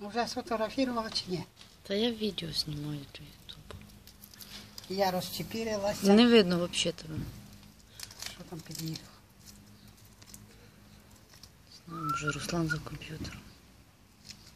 Вже сфотографувала чи ні? Та я відео знімаю до Ютубу. Я розчепірилася. Не видно взагалі тебе. Що там під'їхав? Знаю, вже Руслан за комп'ютером.